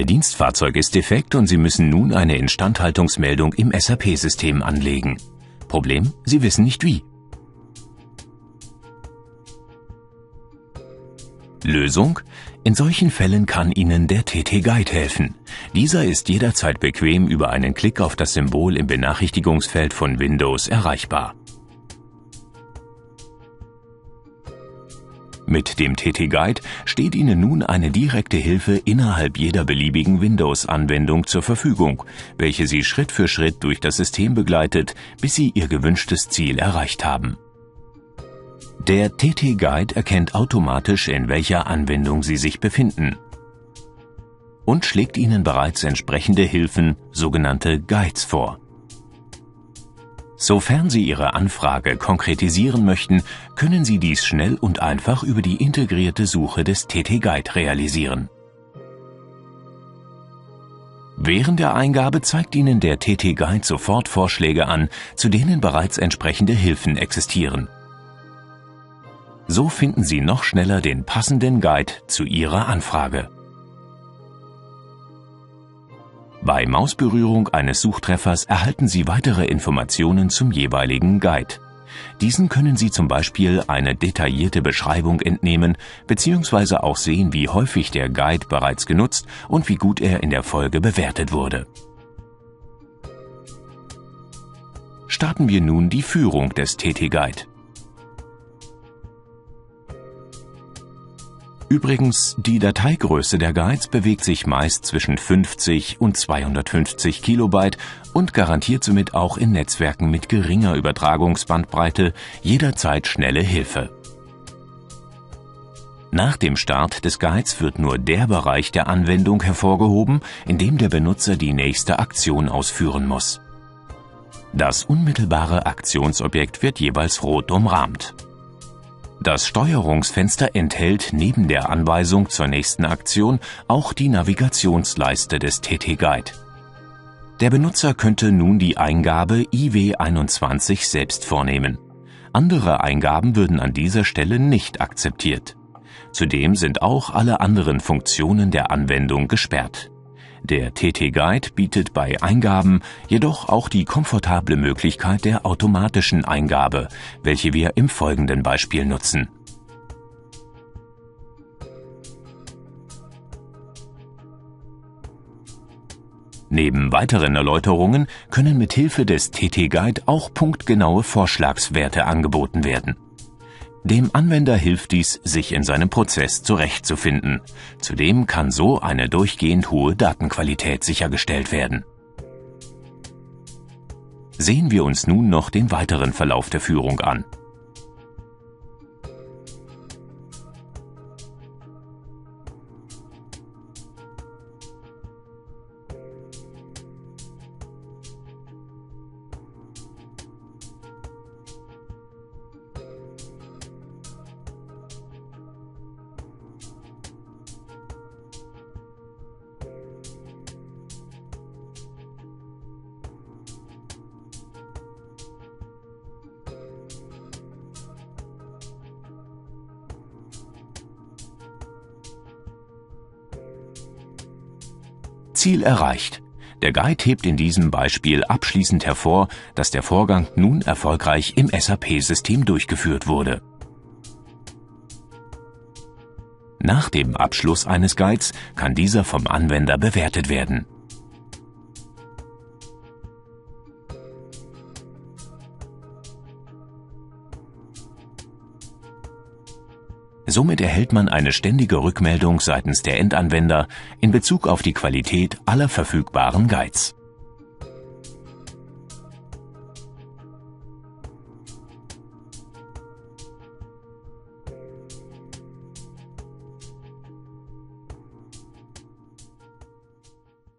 Ihr Dienstfahrzeug ist defekt und Sie müssen nun eine Instandhaltungsmeldung im SAP-System anlegen. Problem, Sie wissen nicht wie. Lösung? In solchen Fällen kann Ihnen der TT Guide helfen. Dieser ist jederzeit bequem über einen Klick auf das Symbol im Benachrichtigungsfeld von Windows erreichbar. Mit dem TT Guide steht Ihnen nun eine direkte Hilfe innerhalb jeder beliebigen Windows-Anwendung zur Verfügung, welche Sie Schritt für Schritt durch das System begleitet, bis Sie Ihr gewünschtes Ziel erreicht haben. Der TT Guide erkennt automatisch, in welcher Anwendung Sie sich befinden und schlägt Ihnen bereits entsprechende Hilfen, sogenannte Guides vor. Sofern Sie Ihre Anfrage konkretisieren möchten, können Sie dies schnell und einfach über die integrierte Suche des TT Guide realisieren. Während der Eingabe zeigt Ihnen der TT Guide sofort Vorschläge an, zu denen bereits entsprechende Hilfen existieren. So finden Sie noch schneller den passenden Guide zu Ihrer Anfrage. Bei Mausberührung eines Suchtreffers erhalten Sie weitere Informationen zum jeweiligen Guide. Diesen können Sie zum Beispiel eine detaillierte Beschreibung entnehmen bzw. auch sehen, wie häufig der Guide bereits genutzt und wie gut er in der Folge bewertet wurde. Starten wir nun die Führung des TT Guide. Übrigens, die Dateigröße der Guides bewegt sich meist zwischen 50 und 250 Kilobyte und garantiert somit auch in Netzwerken mit geringer Übertragungsbandbreite jederzeit schnelle Hilfe. Nach dem Start des Guides wird nur der Bereich der Anwendung hervorgehoben, in dem der Benutzer die nächste Aktion ausführen muss. Das unmittelbare Aktionsobjekt wird jeweils rot umrahmt. Das Steuerungsfenster enthält neben der Anweisung zur nächsten Aktion auch die Navigationsleiste des TT Guide. Der Benutzer könnte nun die Eingabe IW21 selbst vornehmen. Andere Eingaben würden an dieser Stelle nicht akzeptiert. Zudem sind auch alle anderen Funktionen der Anwendung gesperrt. Der TT Guide bietet bei Eingaben jedoch auch die komfortable Möglichkeit der automatischen Eingabe, welche wir im folgenden Beispiel nutzen. Neben weiteren Erläuterungen können mithilfe des TT Guide auch punktgenaue Vorschlagswerte angeboten werden. Dem Anwender hilft dies, sich in seinem Prozess zurechtzufinden. Zudem kann so eine durchgehend hohe Datenqualität sichergestellt werden. Sehen wir uns nun noch den weiteren Verlauf der Führung an. Ziel erreicht. Der Guide hebt in diesem Beispiel abschließend hervor, dass der Vorgang nun erfolgreich im SAP-System durchgeführt wurde. Nach dem Abschluss eines Guides kann dieser vom Anwender bewertet werden. Somit erhält man eine ständige Rückmeldung seitens der Endanwender in Bezug auf die Qualität aller verfügbaren Guides